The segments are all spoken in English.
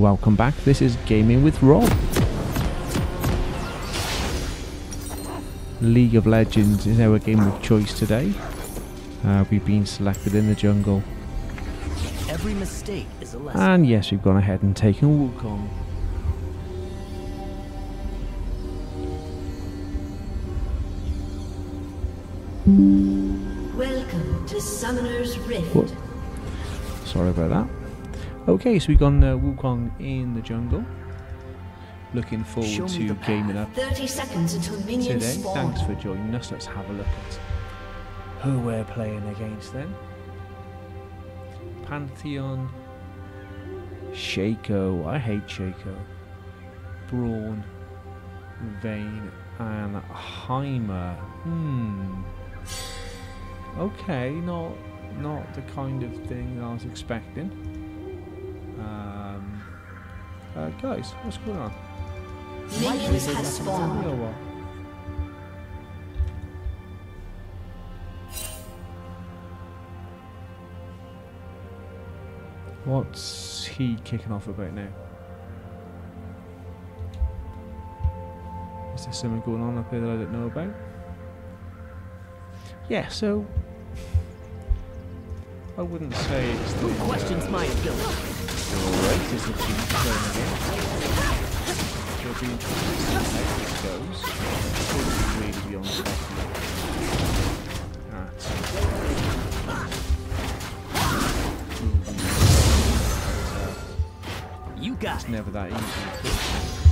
Welcome back. This is Gaming with Rob. League of Legends is our game of choice today. Uh, we've been selected in the jungle. Every mistake is a lesson. And yes, we've gone ahead and taken Wukong. Welcome to Summoner's Rift. What? Sorry about that. Okay, so we've gone uh, Wukong in the jungle. Looking forward to gaming up 30 seconds until minions today. spawn. Thanks for joining us. Let's have a look at who we're playing against then. Pantheon, Shaco. I hate Shaco. Braum, Vayne, and Heimer. Hmm. Okay, not not the kind of thing I was expecting. Uh, guys, what's going on? Minions have spawned. What's he kicking off about now? Is there something going on up here that I don't know about? Yeah, so I wouldn't say it's the Who questions my ability? greatest of teams playing against. It'll be interesting to see how this goes. Couldn't really be on the top You got It's never that easy.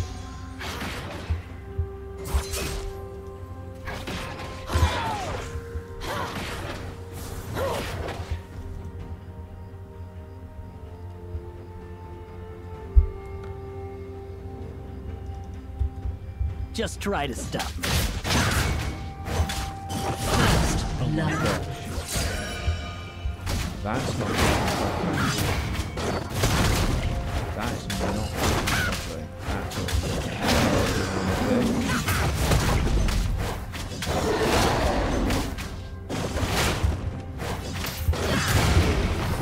Just try to stop me. First blood. That's not That is not lovely at all.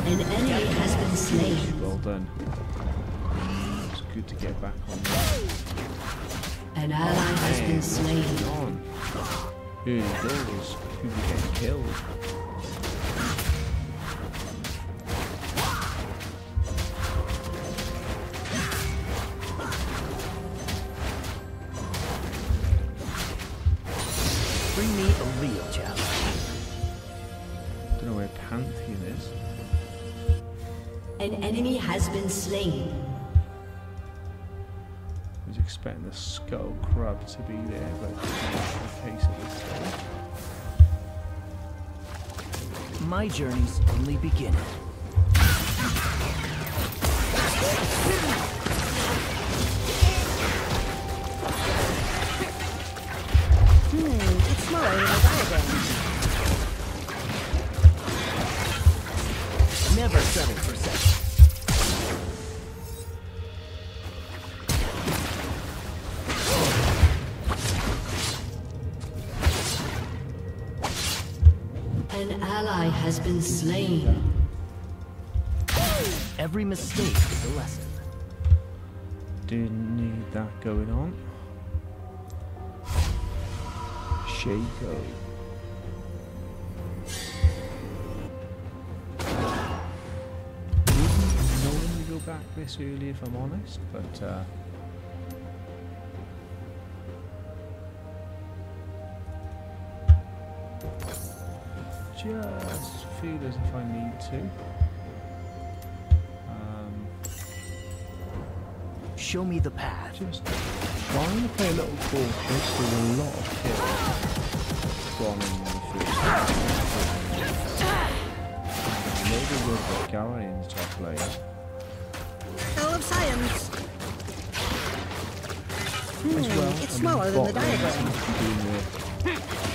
An enemy has been slain. Well done. It's good to get back on that. An ally has been slain. on. Early doors. People getting killed. Expecting the Scuttle Crab to be there, but it's the case at this stage. My journey's only beginning. Hmm, it's smaller than a diagram. Never settle for second. Been slain. Every mistake is a lesson. Didn't need that going on. Shaco. Wouldn't normally go back this early if I'm honest, but uh, just feel if I need to. Um, Show me the path. just trying to play a little cautious with a lot of kills bombing the first Maybe we'll put Gary in the top lane. Hell of science. Hmm, well, it's and smaller than the diagram.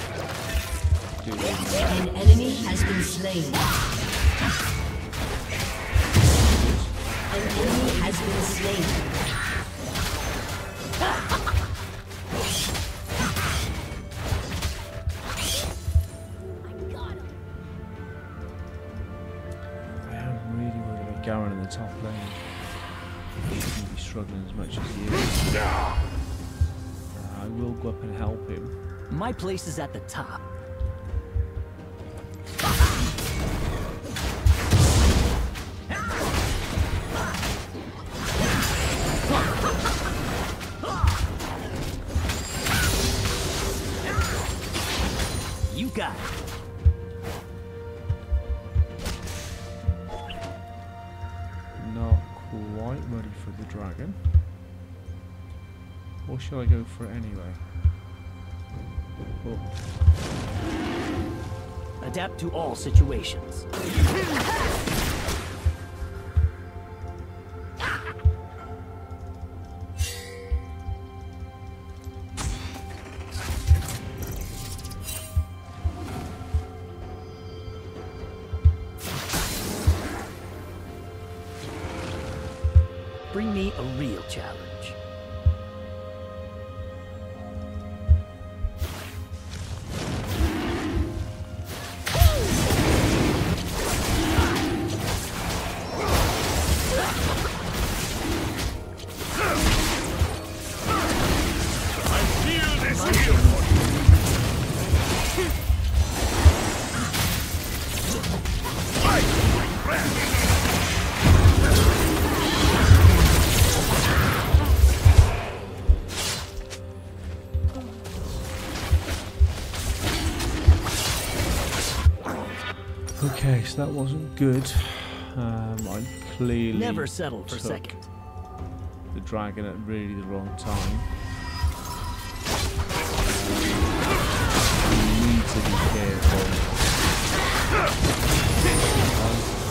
Seems to be doing the- doing the- An enemy has been slain. An enemy has been slain. I am really worried about Garen in the top lane. he's going to be struggling as much as he is. Uh, I will go up and help him. My place is at the top. Got. Not quite ready for the dragon. Or shall I go for it anyway? Oh, Adapt to all situations. Okay, that wasn't good. Um, I clearly Never settled for second. the dragon at really the wrong time. You need to be careful.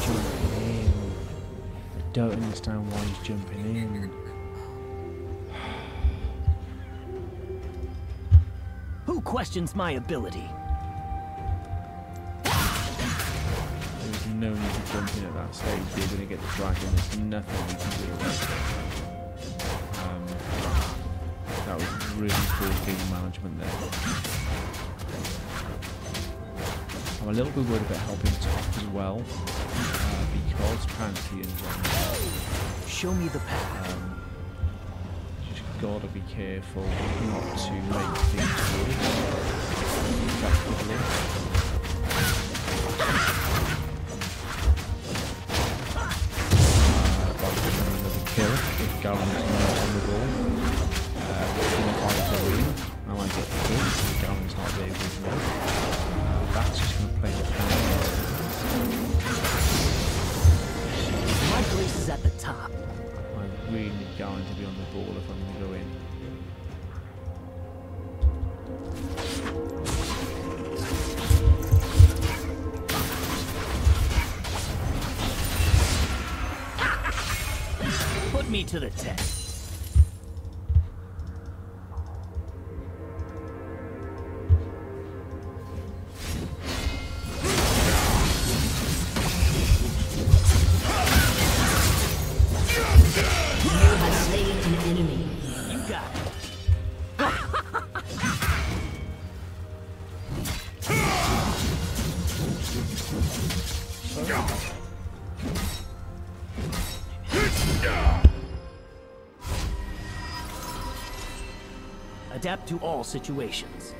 Jumping in? I don't understand why he's jumping in. Who questions my ability? No need to jump in at that stage. You're going to get the dragon. There's nothing we can do about it. Um, that was really poor game management there. I'm a little bit worried about helping top as well. Uh, because Pantheon's on. Show me the path. Um, just gotta be careful not to make things worse. If to the test. Adapt to all situations.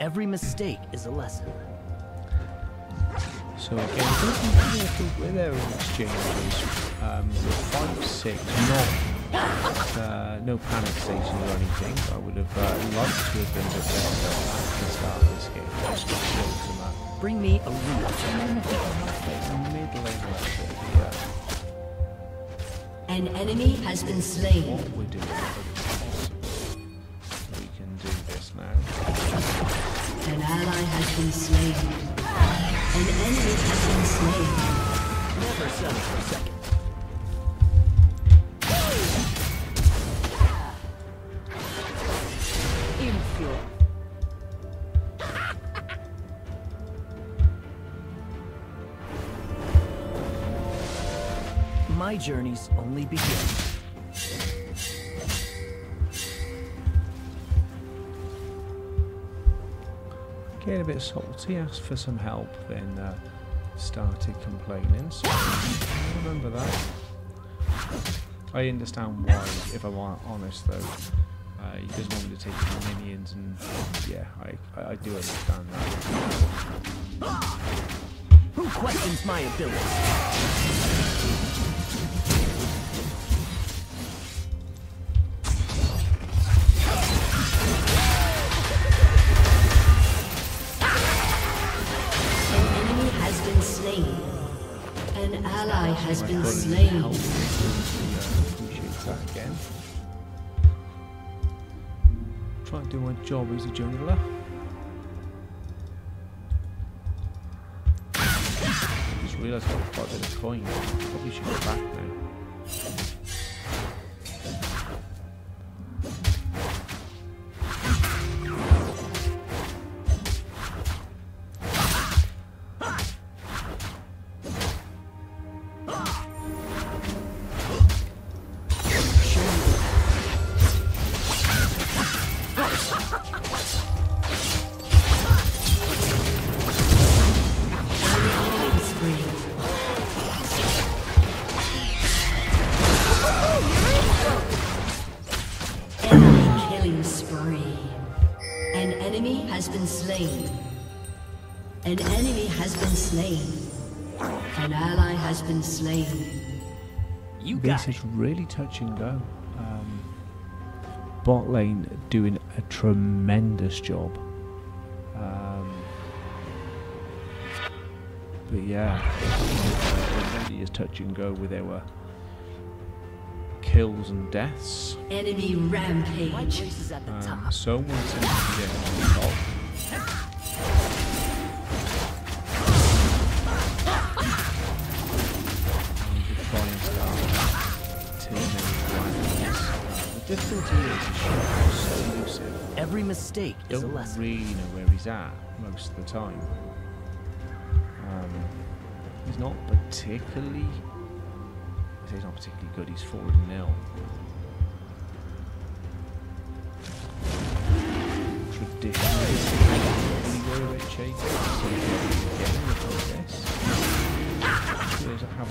Every mistake is a lesson. So again, careful with their exchanges. Um, five six, not uh, no panic stations or anything. I would have uh, loved to have been a bit better at the start of this game. Just got killed from that. Bring me a real challenge. Mid lane. An enemy has been slain. What we're doing, we can do this now. An ally has been slain. An enemy has been slain. Never settle for a second. My journey's only beginning. Get a bit salty, asked for some help, then uh, started complaining. So I remember that. I understand why, if I'm hon- honest though. Uh, he doesn't want me to take the minions, and yeah, I, I, I do understand that. Who questions my ability? An enemy has been slain. An ally has been slain. helped me, so he uh, that again. Try and do my job as a jungler. Realised I've got quite a bit of coin. Probably should go back now. This is really touch and go. Um, bot lane doing a tremendous job. Um, but yeah, it really is touch and go with our kills and deaths. Enemy rampage. place is Um, top. someone seems to be on top. Every mistake is a Don't lesson. really know where he's at most of the time. Um, he's not particularly. I say he's not particularly good. He's forward and nil. Traditionally, really worry about. So getting the process. There's a have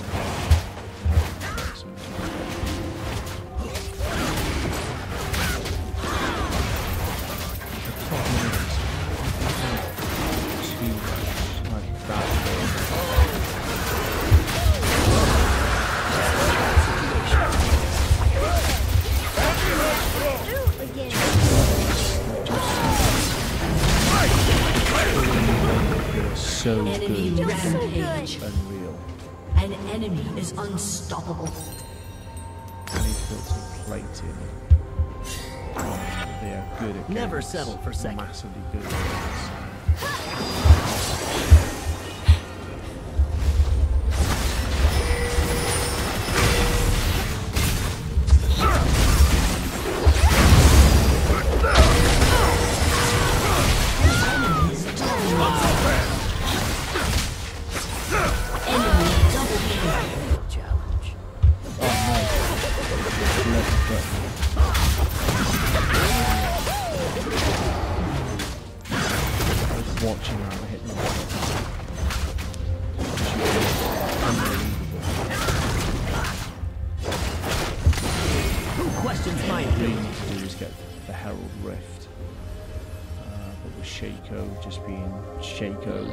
rampage. unreal. An enemy is unstoppable. I need to build some plating. Um, they are good at Never settle for second. Massively good at games. Herald Rift. Uh, but with Shaco just being Shaco.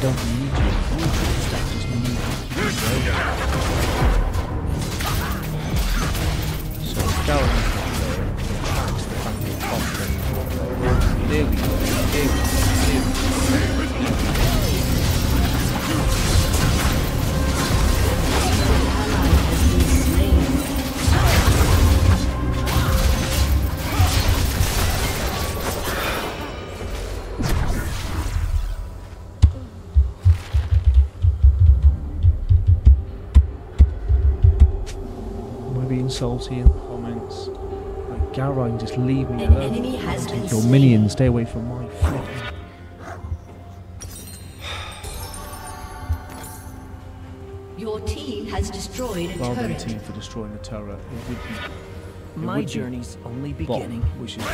Don't need you. Am I being salty in the comments? I Galrine, just leave me An alone. enemy has been Take your slain. minions, stay away from my flipping. Your team has destroyed a Well done, turret. team, for destroying the turret. It would be My would be journey's only bot, beginning. which is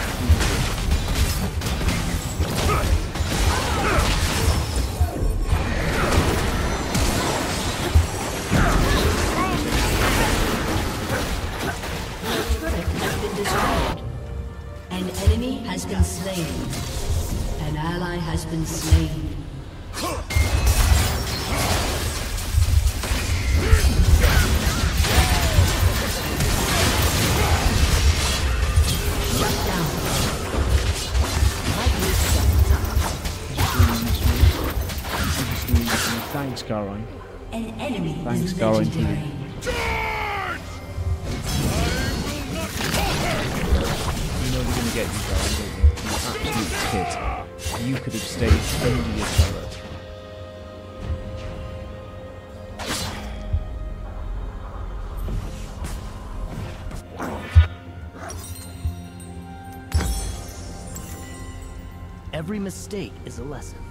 Every mistake is a lesson.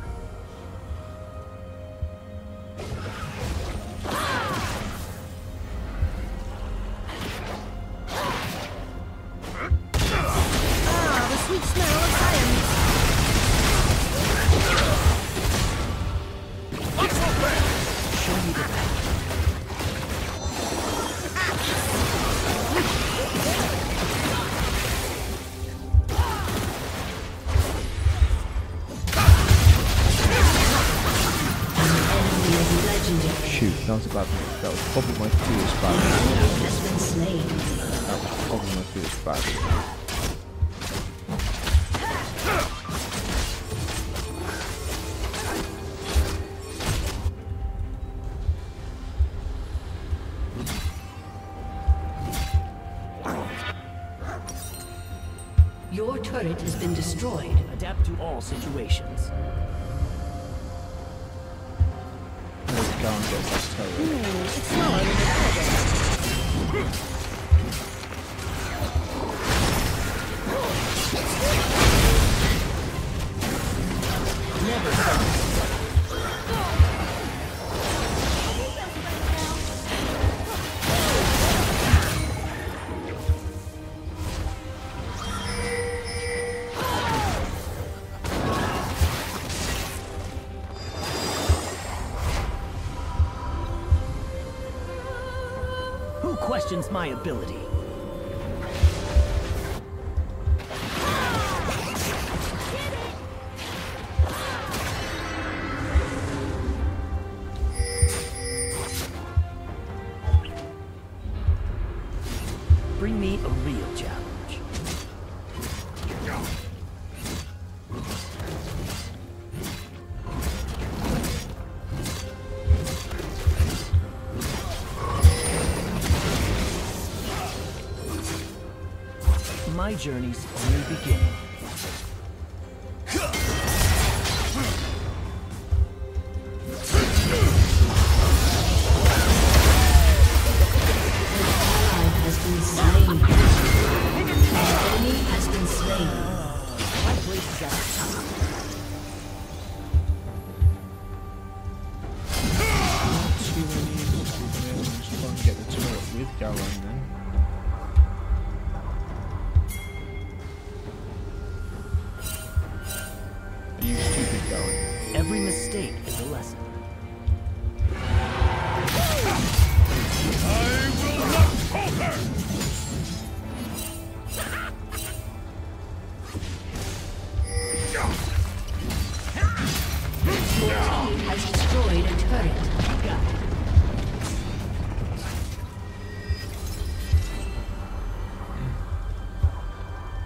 Your turret has been destroyed. Adapt to all situations. Let's go and turret. Hmm, it's smaller than the diagram. Never settle. My ability? My journey's only beginning.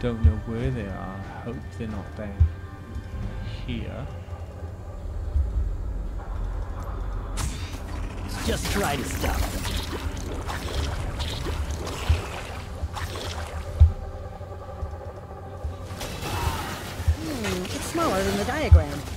Don't know where they are. Hope they're not down here. Just try to stop them. Hmm, it's smaller than the diagram.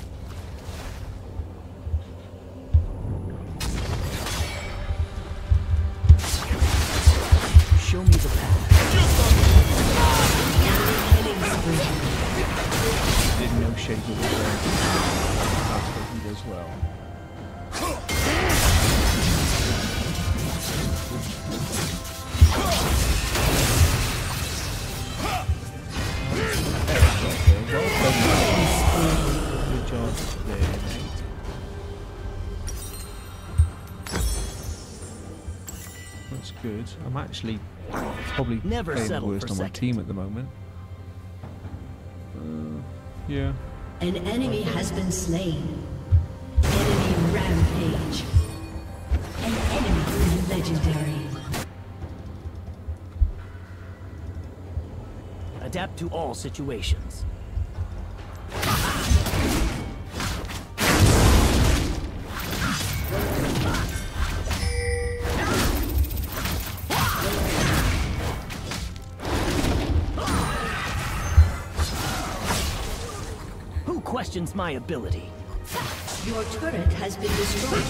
I'm actually probably Never playing settle worst on my second. team at the moment. Uh, yeah. An enemy has been slain. Enemy rampage. An enemy is legendary. Adapt to all situations. My ability? Your turret has been destroyed.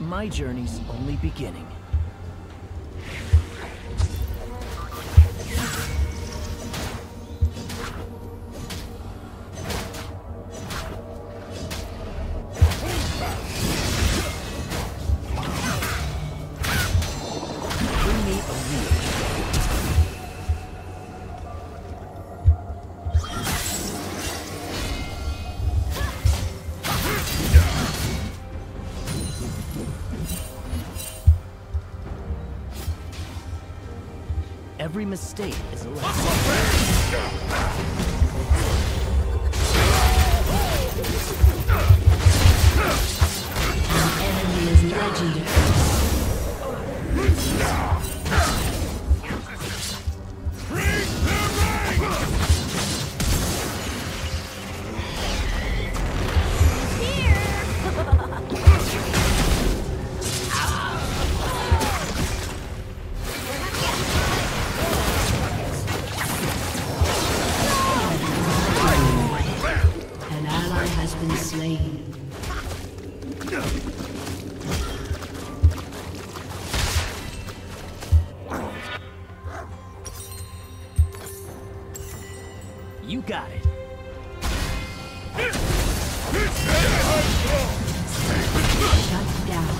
My journey's only beginning. Every mistake is a lesson. You got it. Shut down.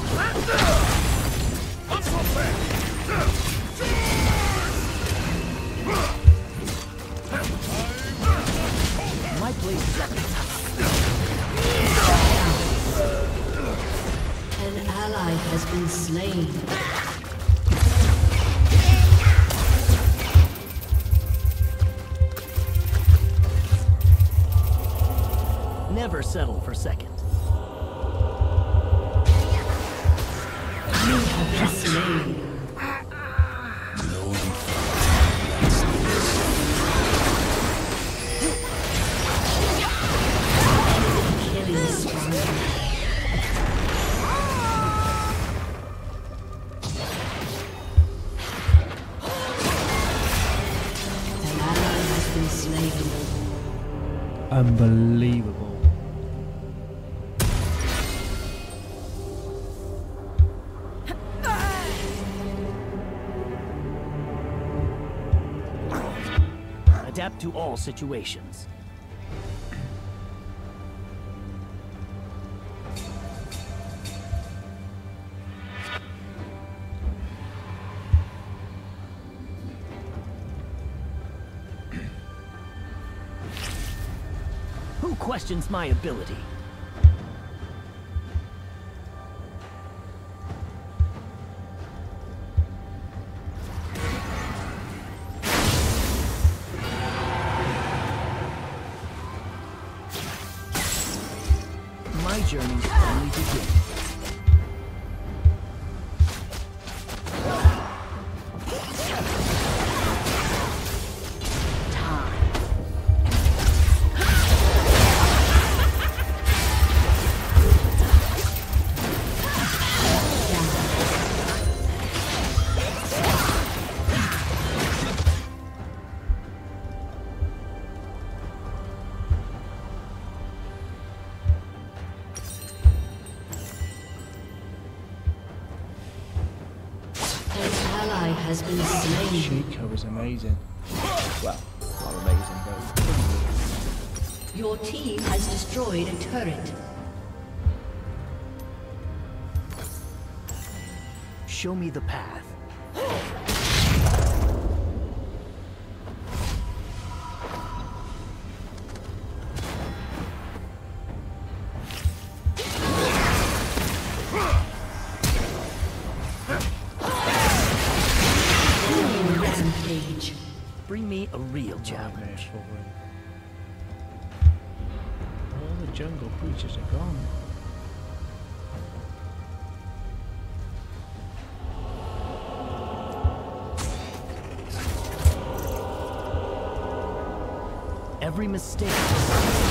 My place is at the top. An ally has been slain. Settle for second. Unbelievable. To all situations. Who questions my ability? Chico was amazing. Well, not amazing, but. Your team has destroyed a turret. Show me the path. Every mistake.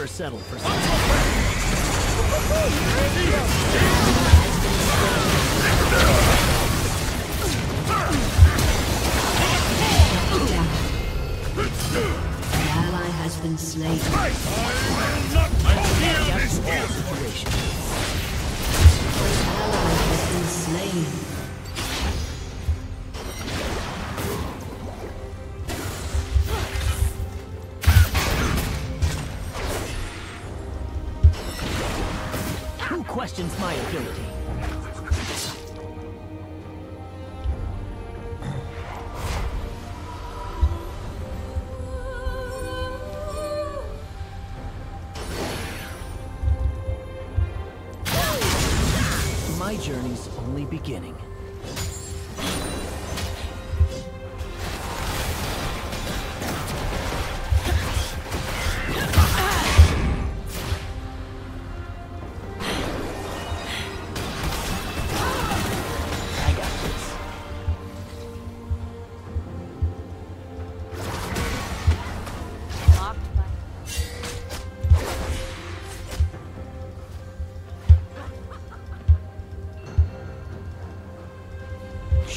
Never settle for something. Questions my ability?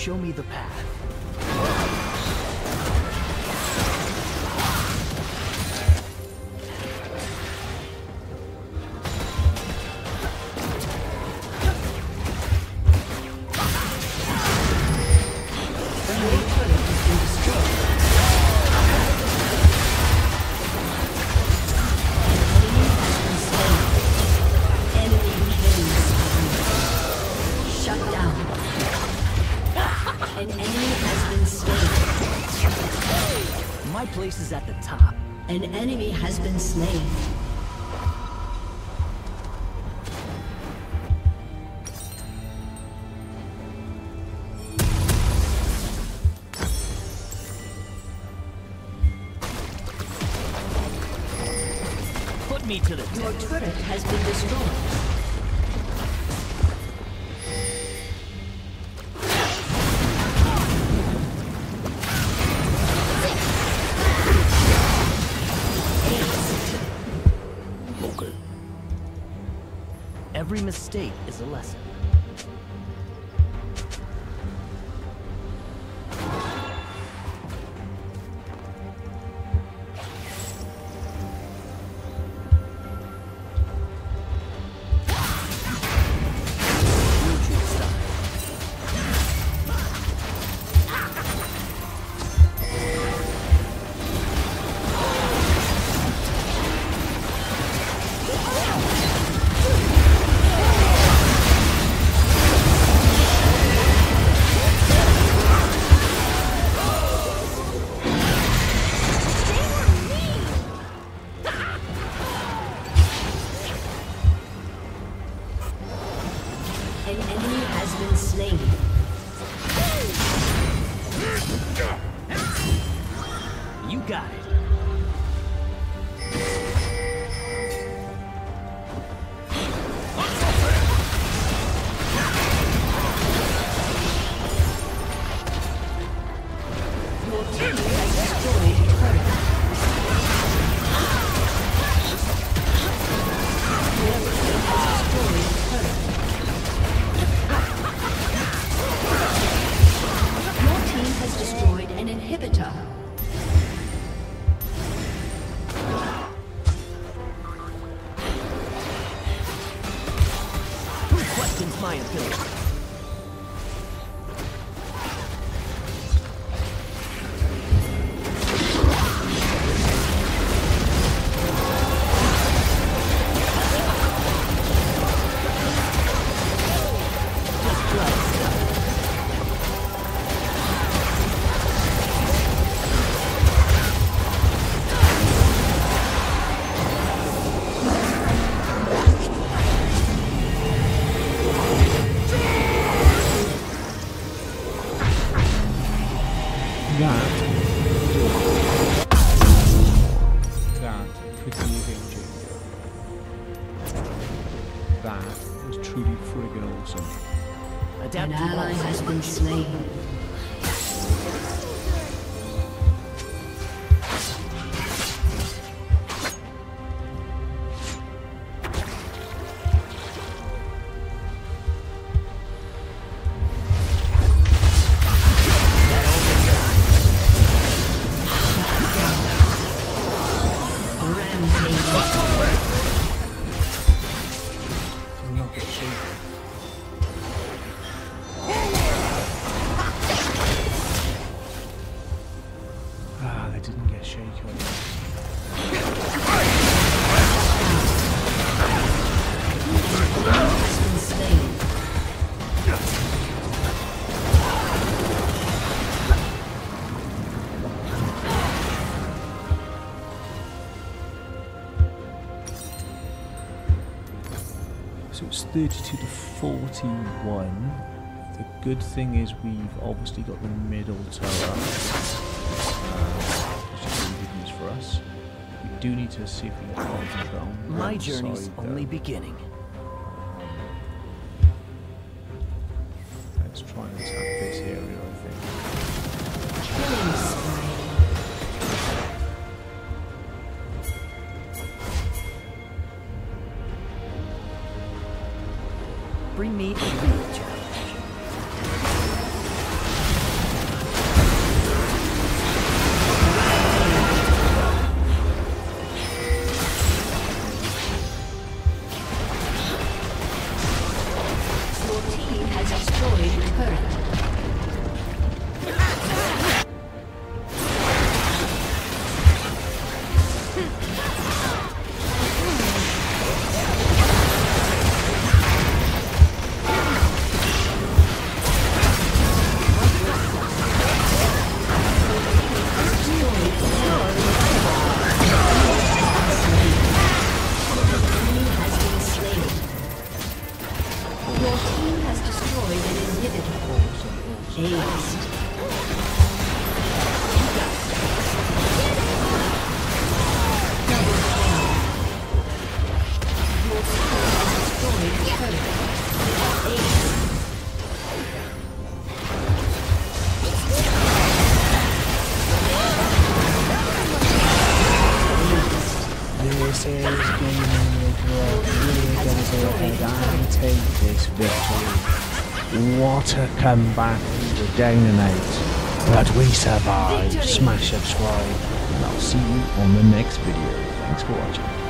Show me the slain. Put me to the Your turret has been destroyed. A lesson. That was truly friggin' awesome. An ally has been slain. 32 to 41. The good thing is we've obviously got the middle tower, uh, which is really good news for us. We do need to see if we can on My journey's side, only beginning. What back, were down and out. But we survived. Victory. Smash subscribe. And I'll see you on the next video. Thanks for watching.